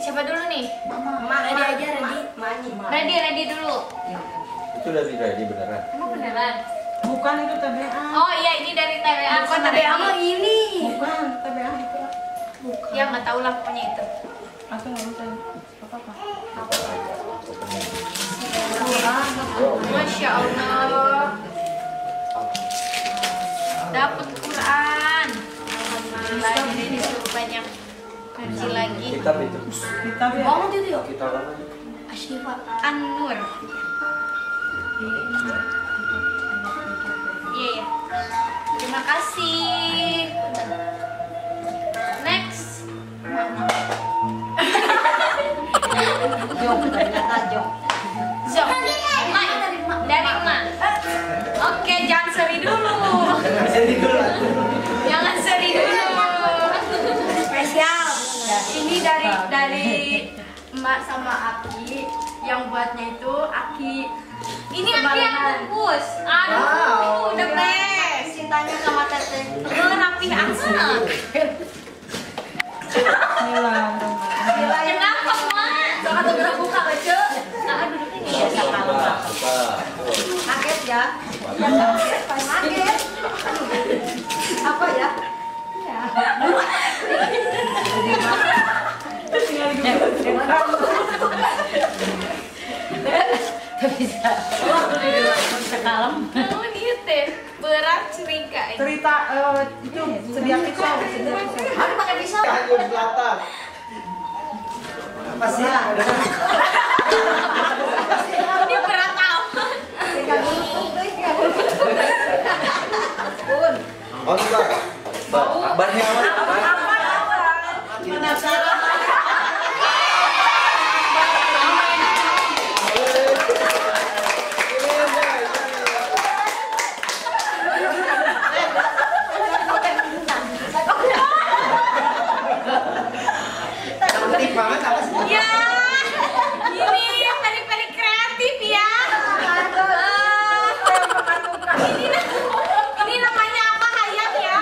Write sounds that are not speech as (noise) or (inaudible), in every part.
siapa dulu nih? Mama, ready aja, ready. Mani. Ready, ready dulu. Itu dari ready beneran. Emang beneran? Bukan itu TBA. Oh iya ini dari TWA. Bukan TBA mah ini. Bukan TBA itu. Ya nggak tahu lah pokoknya itu. Aku nggak bisa. Apa apa? Masya Allah. Dapat Quran. Alhamdulillah ngaji lagi. Kitab itu. Kita ya. Bangun itu yuk. Kitab apa? Asyifa. An-Nur. Iya ya. Terima kasih. Sama Aki yang buatnya itu Aki Ini aku yang bungkus. Aduh, the best. cintanya sama Teteh. Oh, rapi amat. Kenapa, Ma? Sok atau gerak buka aja. Nah, ya. Kaget ya. Ya kaget, pas kaget. Apa ya? Kamu gitu deh. Berat cerita ini. Cerita eh, itu sedia pisau. Harus pakai pisau. Tanjung Selatan. Apa sih? Ini berat amat. Oh, enggak. Barnya apa? Cantik banget apa sih? Ya, ini peri-peri kreatif ya. Eh, ini ini namanya apa hayam ya?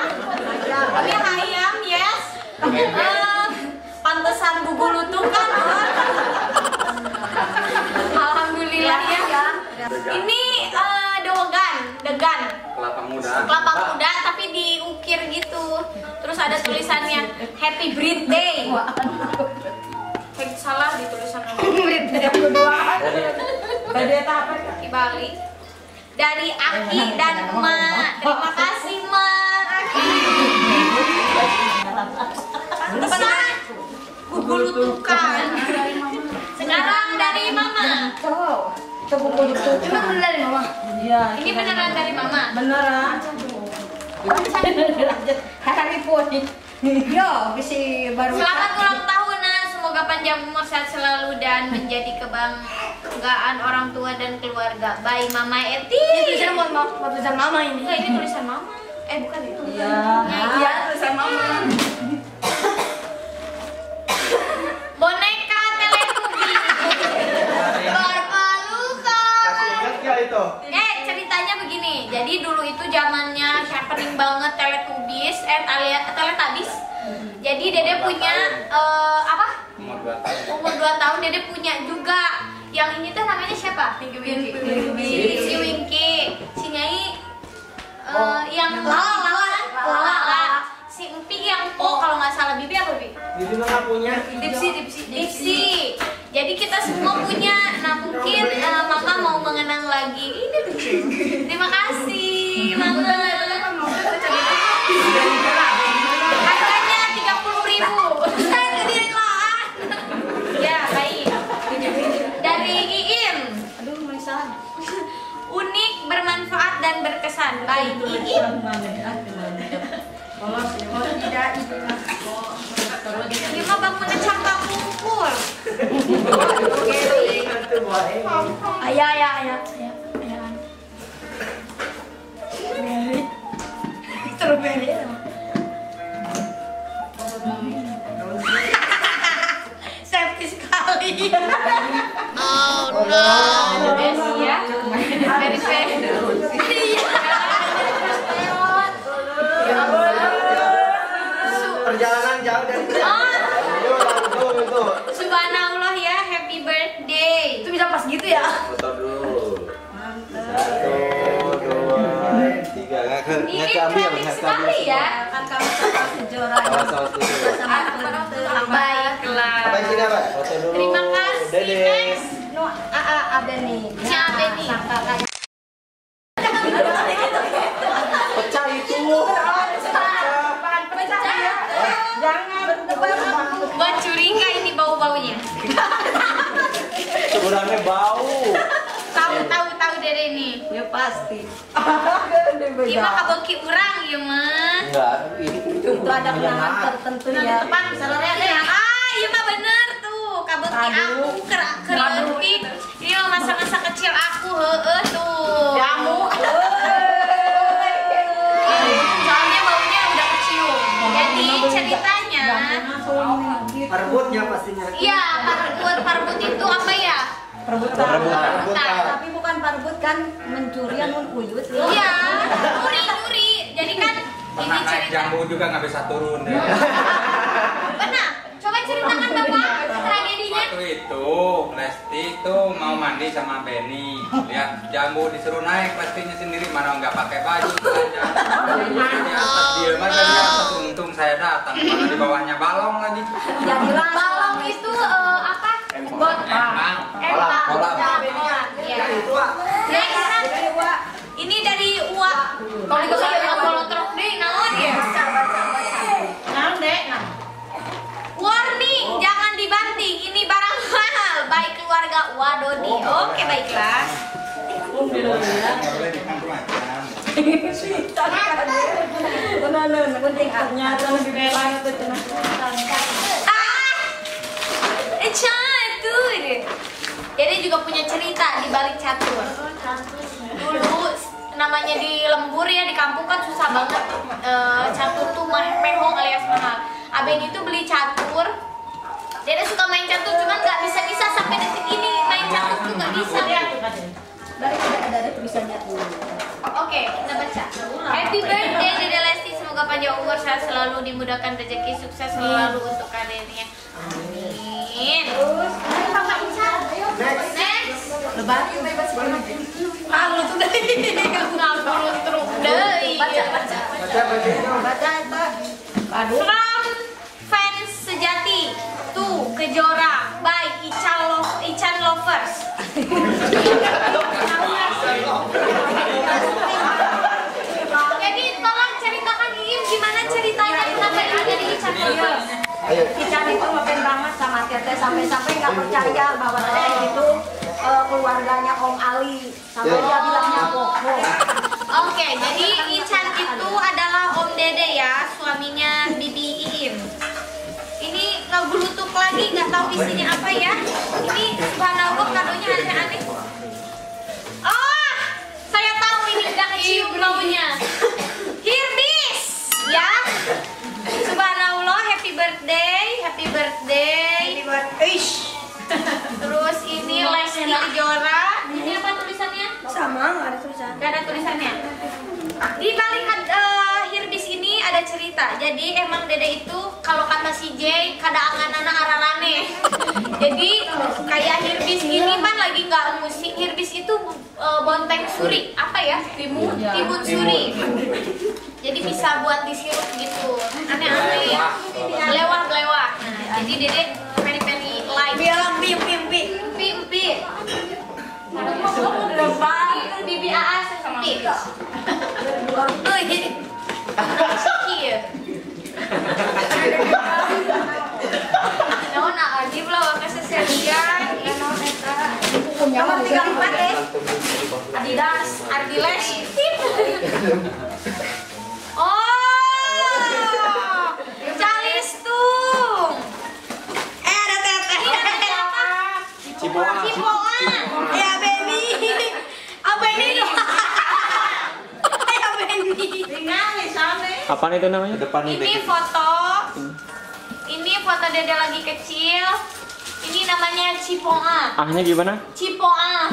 Ini hayam yes. Eh, pantesan bubu lutut kan? Alhamdulillah ya. Ini eh, dogan, degan, Kelapa muda. kelapa muda tapi diukir gitu. Terus ada tulisannya Happy Birthday. Kayak salah di tulisan Eta apa? di Bali dari Aki dan Emak. Terima kasih Emak. Aki. Pantesan buku lutukan. Sekarang dari Mama. Itu buku itu. Emang bener dari mama? Iya. Ini beneran dari Mama. Beneran. Hari pun. Yo, bisa baru. Selamat ulang tahun. Semoga panjang umur sehat selalu dan menjadi kebanggaan orang tua dan keluarga. Bye Mama Ini Eti. tulisan buat mama, buat tulisan mama ini. Enggak, ini tulisan Mama. Eh bukan ya? Iya. Iya, tulisan mama. Boneka Teletubby. Bapak Luka. Kasih ingat gak itu? Eh ceritanya begini, jadi dulu itu zamannya happening banget Teletubbies, eh tele Teletubbies. Jadi Dede punya eh, apa? Umur 2 tahun. Umur 2 tahun Dede punya juga. Yang ini tuh namanya siapa? Pinky Winky. Si, Winky, si Nyai eh, yang Lala, Lala. Lala, Lala. Si Empi yang Po kalau nggak salah Bibi apa Bibi? Bibi mah punya. Dipsi, dipsi, dipsi. Jadi kita semua punya. Nah mungkin eh, Mama mau mengenang lagi. Ini tuh. (laughs) Terima kasih Ayah, ayah, ayah. Strawberry. Safety sekali. Ya. Very. Iya. Su- Perjalanan jauh dari Oh. Subhanallah ya, happy birthday. Itu bisa pas gitu ya. Ini kreatif sekali ya. Kan kamu sama tante. Baiklah. Apa. Terima kasih. Next. No, a a abe nih. Si Abe nih. Pecah itu. Buat curiga ini bau-baunya. Sebenarnya bau. Dari ini. ya pasti. (laughs) Ima kaboki urang ya mah. Enggak, ini itu Itu ada kenangan tertentu ya. Depan misalnya ada yang ah iya mah bener tuh kaboki aku kerak kerauki. Ini mah masa-masa kecil aku heeh tuh. Kamu. (laughs) Soalnya baunya udah kecium. Jadi ceritanya Perbutnya pastinya. Iya, parbut parbut itu apa ya? Perebutan. Perebutan. Nah, Tapi bukan parbut kan mencurian mun uyut. Iya, nuri nuri. Jadi kan ini Pernah naik cerita. jambu juga nggak bisa turun deh. Pernah? Coba ceritakan bapak tragedinya. Waktu itu Lesti tuh mau mandi sama Benny. Lihat jambu disuruh naik Lestinya sendiri mana nggak pakai baju. Di atas dia mah dari atas untung saya datang mana di bawahnya balong lagi. Jadi Balong itu eh, Empang. Kolam. Iya. Next. Ini dari Uwa. Kalau itu saya kalau terus deh naon ya? Nah, dek, nah. Warning, jangan dibanting. Ini barang mahal. Baik keluarga Uwa Dodi. Oke, baiklah. Nggak boleh catur. Jadi juga punya cerita di balik catur. Dulu namanya di lembur ya di kampung kan susah banget eh, catur tuh meh- mehong alias mahal. Aben itu beli catur. Dia suka main catur cuman nggak bisa bisa sampai detik ini main catur tuh nggak bisa. Dari tidak dari tulisannya tuh. Oke, kita baca. Happy birthday Dede Lesti, semoga panjang umur sehat selalu dimudahkan rezeki sukses selalu untuk karirnya. Amin. Tuh deh. Ngapulun terus deh. Baca, baca. Baca baca. Aduh. From fans sejati tuh kejora by Ican Lovers. (laughs) Jadi tolong ceritakan Iim gimana ceritanya kenapa ini jadi Ican itu ngefans banget sama Tete sampai-sampai nggak percaya bahwa Tete itu eh, keluarganya Om Ali sampai Ya. dia bilangnya bohong. Oke, jadi Ican itu adalah Om Dede ya, suaminya Bibi Iim. Ini ngeblutuk lagi, nggak tahu isinya apa ya. Ini subhanallah kadonya aneh-aneh. Oh, saya tahu ini udah kecium baunya. (laughs) Hirbis, ya. Subhanallah, happy birthday, happy birthday. Ish. Terus ini Lesti Kejora. Ini apa tulisannya? Sama nggak ada tulisan. Gak ada tulisannya. Di balik eh, hirbis ada cerita. Jadi emang Dede itu kalau kata si J kada akan anak ararane. Jadi kayak hirbis ini kan lagi nggak musik. Hirbis itu eh, bonteng suri. Apa ya? Timun. Timun suri. Jadi bisa buat disirup gitu. Aneh-aneh. Lewah-lewah. Nah, jadi Dede peri-peri live. Bilang pim pim pim. Pimpi. Lebay itu bibi AA sepi. Uy. Iya. Naon adib lah keseserian. Punya mah tiga empat. Adidas, Ardiles. Oh. Calistung. Eh teteh. Cipoa. Ya Benny. Ah Benny dong. Ya Benny. Apa itu namanya? Depan ini. Ini foto. Ini foto Dede lagi kecil. Ini namanya cipoa. Ahnya gimana? Cipoa.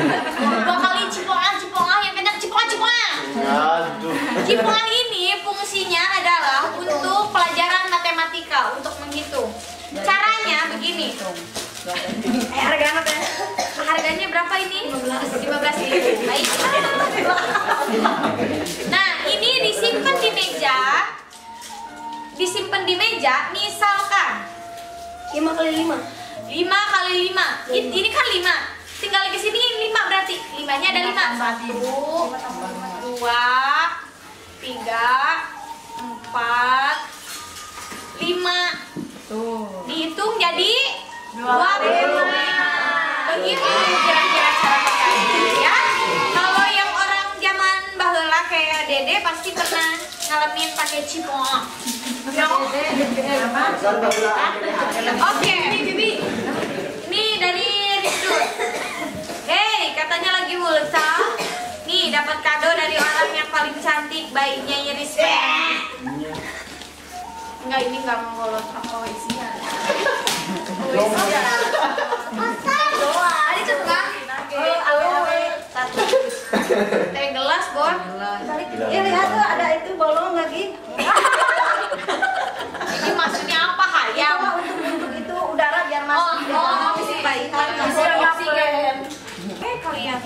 (laughs) Dua kali cipoa, cipoa yang kencang cipoa, cipoa. Aduh. Cipoa ini fungsinya adalah untuk pelajaran matematika, untuk menghitung. Caranya begini. Eh, harganya apa? Harganya berapa ini? 15 ribu. Baik. Nah, ini disimpan di meja. Disimpan di meja, misalkan 5 kali 5. 5 kali 5. Ini, kan 5. Tinggal ke sini 5 berarti. 5-nya ada 5. 1 2 3 4 5 Dihitung jadi 25. Begitu kira-kira cara pakainya ya. Kalau yang orang zaman baheula kayak Dede pasti pernah ngalamin pakai cipong. Baru Oke, ini Bibi. Ini dari Rizdu. Hei, katanya lagi ulta. Nih, dapat kado dari orang yang paling cantik, baiknya Rizky. Enggak, ini enggak mau lolos apa isinya. Oh, isinya. Doa, ini tuh enggak. Oh, awe-awe. Satu. Teh gelas, Bon. Balik. Ya lihat tuh ada itu bolong lagi. Ini maksudnya apa, Ya, Hayam? untuk untuk itu udara biar Oh, masuk dalam. oh, isi Baikan, kasih oksigen. Eh, kalian.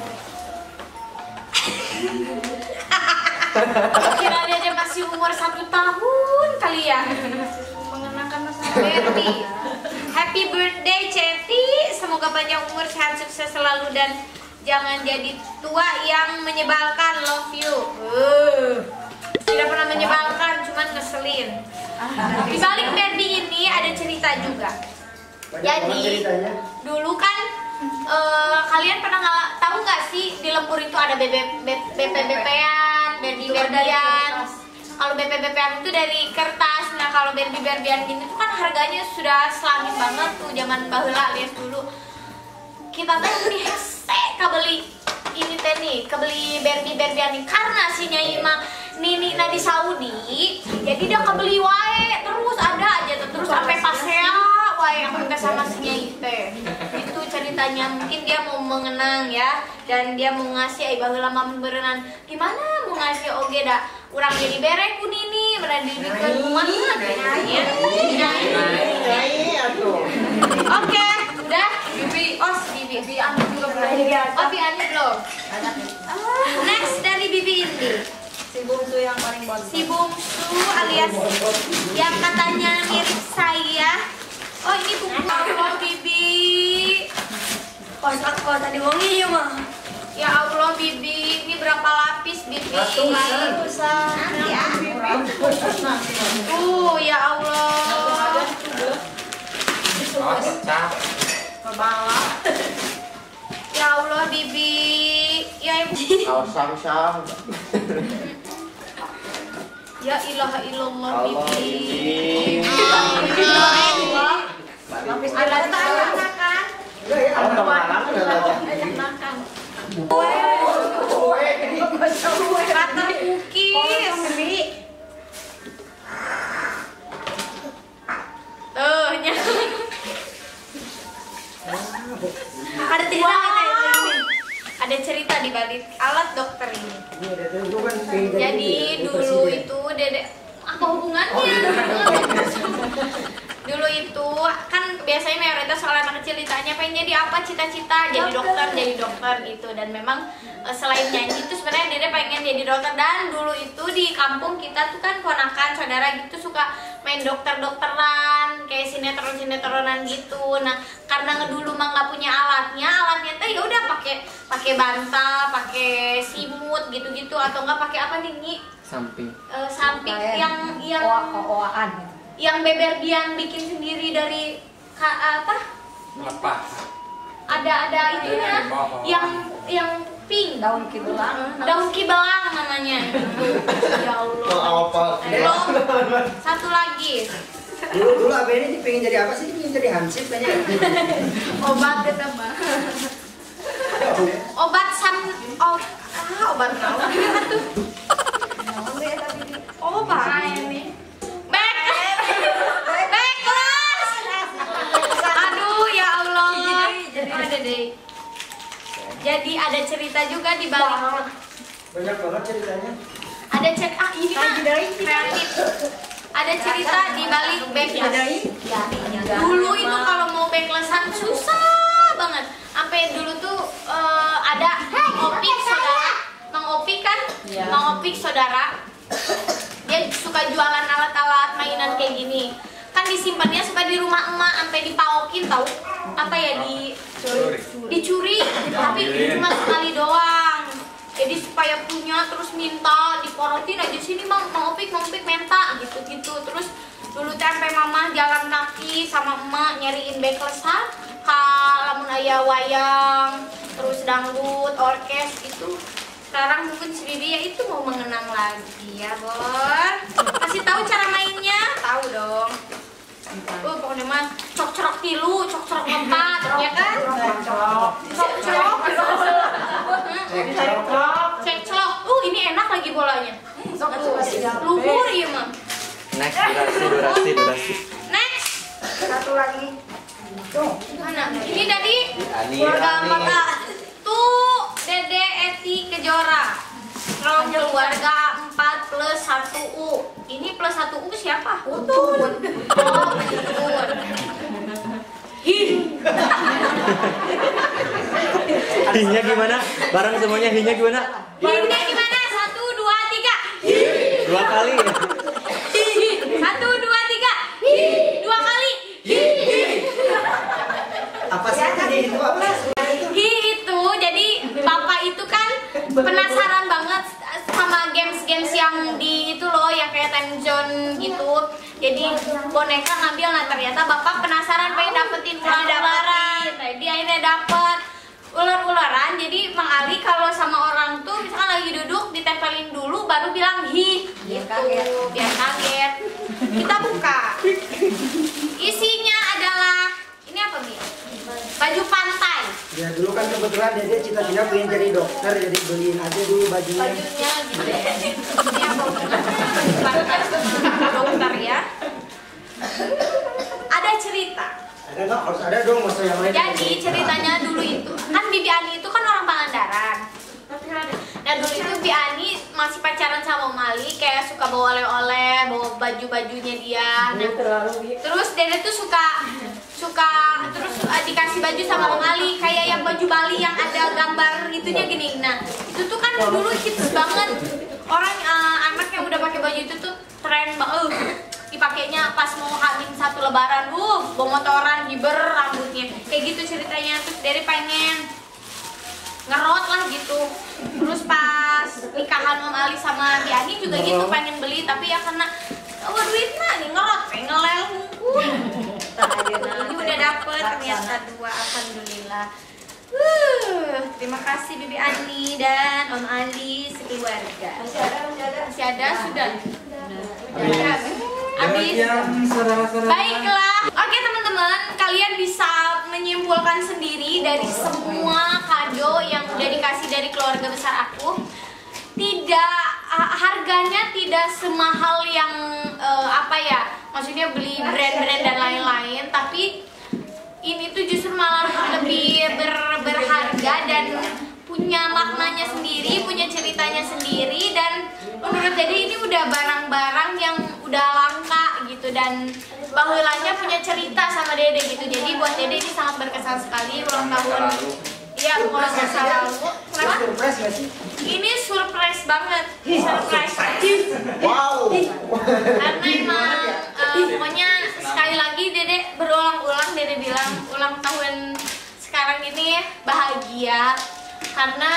Kira dia aja masih umur satu tahun kalian mengenakan masa baby. Happy birthday Ceti, semoga panjang umur sehat sukses selalu dan jangan jadi tua yang menyebalkan. Love you. Uh, tidak pernah menyebalkan, cuman ngeselin. Di balik Barbie ini ada cerita juga. Jadi, dulu kan eh, kalian pernah ngala- tahu nggak sih di lembur itu ada BP-BP-an, Barbie Barbian. Kalau BP-BP-an itu dari kertas. Nah, kalau Barbie Barbian ini tuh kan harganya sudah selangit banget tuh zaman baheula alias dulu. Kita teh beli hese kabeli ini teh nih, kebeli Barbie Barbian ini karena si Nyai mah Nini di Saudi, jadi dia kebeli wae terus ada aja tuh terus sampai pasea wae yang minta sama si Nyai teh. Itu ceritanya mungkin dia mau mengenang ya dan dia mau ngasih ai baheula mah berenang gimana mau ngasih oge dah urang jadi berek ku Nini dibikeun kumaha teh ya. Oke, udah Bibi, oh si Bibi, Bibi Anu juga belum. Oh Bibi Anu belum. Next dari Bibi Indi, Si bungsu yang paling bonsai. si bungsu alias yang katanya mirip saya. Oh ini buku Allah Bibi. Kosak kok tadi wongi ya mah. Ya Allah Bibi, ini berapa lapis Bibi? Ratusan. Ya. Uh, ya Allah. Oh, pecah. Ya Allah Bibi. Ya Ibu. Sam-sam. Ya ilaha illallah Allah Bibi. Lapis ada tanya kan. Oh, pengalaman udah ada. makan. Kata cookies. Ada cerita di balik alat dokter ini. Pengen jadi dulu presiden. itu dede apa hubungannya? (laughs) dulu itu kan biasanya mayoritas soal anak kecil ditanya pengen jadi apa cita-cita jadi dokter jadi dokter gitu dan memang eh, selain nyanyi itu sebenarnya dede pengen jadi dokter dan dulu itu di kampung kita tuh kan ponakan saudara gitu suka main dokter-dokteran kayak sinetron-sinetronan gitu nah karena ngedulu mah nggak punya alatnya alatnya tuh ya udah pakai pakai bantal pakai simut gitu-gitu atau enggak pakai apa nih Nyi? Samping. Eh, samping yang yang Oa-oaan. yang beber dian bikin sendiri dari ka- apa Lepas. ada ada itunya Oh. yang yang pink Daun kibelang. daun kibelang namanya (laughs) ya Allah apa? satu lagi dulu dulu apa ini pengen jadi apa sih? Pengen jadi hansip kayaknya (laughs) obat kata oh obat san oh, ah, obat naon (laughs) ya, ini? Back back aduh ya allah. Jadi ada cerita juga di balik. Banyak banget ceritanya. Ada cek ah ini mah kreatif ada cerita di balik backless. Dulu itu kalau mau backlassan susah banget. Sampai dulu tuh eh, ada Mang Opik saudara. Mang Opik kan? Mang Opik saudara. Dia suka jualan alat-alat mainan kayak gini. Kan disimpannya suka di rumah emak sampai dipaokin tahu apa ya di dicuri. Tapi cuma sekali doang jadi supaya punya terus minta diporotin aja sini bang mau opik mau opik minta gitu gitu terus dulu tempe mama jalan kaki sama emak nyariin backlesan ka lamun aya wayang terus dangdut orkes itu sekarang mungkin si Bibi ya itu mau mengenang lagi ya Bor. Kasih tahu cara mainnya. Tahu dong. Oh, pokoknya mah cok cerok tilu, cok cerok empat, ya kan? Cok cerok. Cek celok. Cek celok. Uh, ini enak lagi bolanya. Luhur iya mah. Next durasi durasi durasi. Next. Satu lagi. Tuh. Mana? Ini tadi keluarga. Maka. Tuh, Dede Eti Kejora. Kalau keluarga 4 plus 1 U. Ini plus 1 U siapa? Utun. Oh, Utun. Hi. (laughs) (laughs) Hinya gimana? Barang semuanya hinya gimana? Hi-nya gimana? Satu, dua, tiga. Dua kali. Hi. Satu, dua, tiga. Hi. Dua kali. Hi. Apa sih tadi itu apa? Hi itu jadi bapak itu kan penasaran banget sama games-games yang di itu loh yang kayak time zone gitu. Jadi boneka ngambil nah ternyata bapak penasaran pengen dapetin ular-ularan. Dia akhirnya dapet ular-ularan. Jadi Mang Ali kalau sama orang tuh misalkan lagi duduk ditempelin dulu baru bilang hi gitu biar kaget. Kita buka. Isinya adalah ini apa Bi? Baju pantai. Ya dulu kan kebetulan dia cita-cita pengen jadi dokter jadi beliin aja dulu bajunya. bajunya gitu ini apa dokter ya ada cerita Ada nggak? Harus ada dong masa yang lain. jadi ceritanya dulu itu kan Bibi Ani itu kan orang Pangandaran. Nah dulu itu Bibi Ani masih pacaran sama Mali kayak suka bawa oleh-oleh bawa baju-bajunya dia. Nah, terus Dede tuh suka suka terus uh, dikasih baju sama Bang Ali kayak yang baju Bali yang ada gambar itunya gini. Nah itu tuh kan dulu hits banget. Orang uh, anak yang udah pakai baju itu tuh tren banget dipakainya pas mau hamil satu lebaran. Uh bawa motoran hiber rambutnya. Kayak gitu ceritanya. Terus dari pengen ngerot lah gitu terus pas nikahan Om Ali sama Diani juga gitu pengen beli tapi ya karena oh duit mah nih ngerot pengen ngelel hukum (laughs) ini udah dapet ternyata dua alhamdulillah Uh, terima kasih Bibi Ani dan Om Ali sekeluarga. Masih ada, masih ada. Masih ada sudah. Habis. Habis. Yang saudara-saudara. Baiklah, oke teman-teman, kalian bisa menyimpulkan sendiri dari semua kado yang udah dikasih dari keluarga besar aku. Tidak, harganya tidak semahal yang eh, apa ya, maksudnya beli brand-brand dan lain-lain, tapi ini tuh justru malah lebih ber- berharga dan punya maknanya sendiri, punya ceritanya sendiri dan menurut jadi ini udah barang-barang yang udah langka gitu dan bahulanya punya cerita sama Dede gitu. Jadi buat Dede ini sangat berkesan sekali ulang tahun. Iya, ulang masa lalu. Kenapa? Surprise nggak sih? Ini surprise banget. Surprise. Wow. Karena emang eh, pokoknya sekali lagi Dede berulang-ulang Dede bilang ulang tahun sekarang ini bahagia karena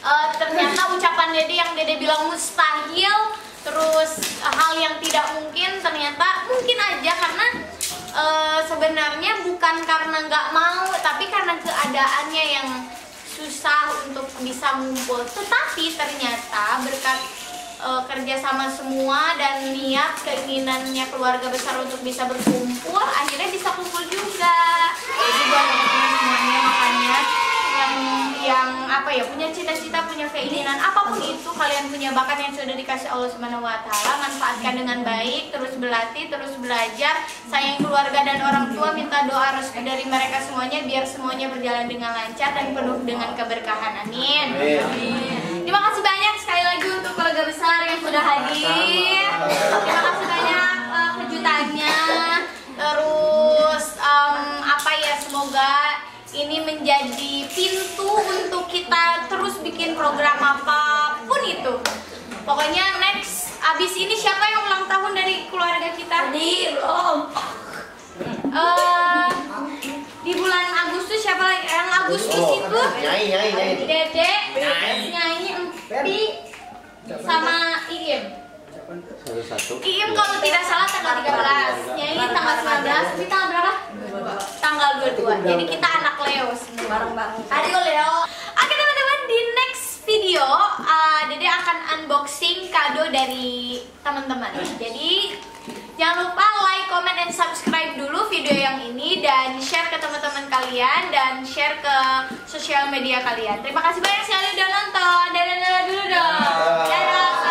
eh, ternyata ucapan Dede yang Dede bilang mustahil terus eh, hal yang tidak mungkin ternyata mungkin aja karena eh, sebenarnya bukan karena nggak mau tapi karena keadaannya yang susah untuk bisa ngumpul. Tetapi ternyata berkat eh, kerjasama semua dan niat keinginannya keluarga besar untuk bisa berkumpul akhirnya bisa kumpul juga. Jadi buat teman-teman semuanya makanya yang yang apa ya punya cita-cita punya keinginan apa pun itu kalian punya bakat yang sudah dikasih Allah Subhanahu Wa Taala manfaatkan dengan baik terus berlatih terus belajar sayang keluarga dan orang tua minta doa restu dari mereka semuanya biar semuanya berjalan dengan lancar dan penuh dengan keberkahan. Amin. Terima kasih banyak sekali lagi untuk keluarga besar yang sudah hadir. Terima kasih banyak eh, kejutannya. Terus em, apa ya semoga ini menjadi pintu untuk kita terus bikin program apa pun itu pokoknya next abis ini siapa yang ulang tahun dari keluarga kita Di belum. Eh, di bulan Agustus siapa lagi yang Agustus itu Nyai, nyai, nyai. Dede nyanyi Empi sama Iem Satu satu. Iem kalau tidak salah tanggal 13 Nyanyi tanggal 19 Tapi tanggal? Tanggal 22 Jadi kita anak Leo semua. Bareng-bareng. Ayo Leo. Oke teman-teman di next video uh, Dede akan unboxing kado dari teman-teman. Jadi jangan lupa like, comment, dan subscribe dulu video yang ini Dan share ke teman-teman kalian Dan share ke sosial media kalian. Terima kasih banyak sekali udah nonton. Dadah-dadah dulu dong. Dadah